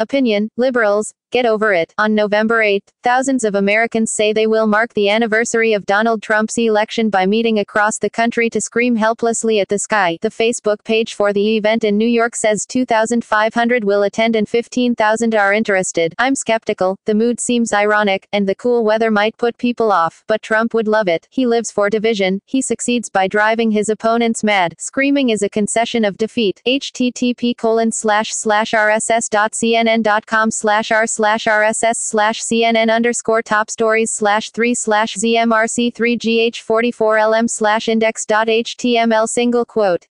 Opinion Liberals, get over it. On November 8, thousands of Americans say they will mark the anniversary of Donald Trump's election by meeting across the country to scream helplessly at the sky. The Facebook page for the event in New York says 2,500 will attend and 15,000 are interested. I'm skeptical, the mood seems ironic, and the cool weather might put people off, but Trump would love it. He lives for division, he succeeds by driving his opponents mad. Screaming is a concession of defeat. http colon slash slash rss.cn cnn.com slash r slash rss slash cnn underscore top stories slash 3 slash zmrc3gh44lm slash index.html single quote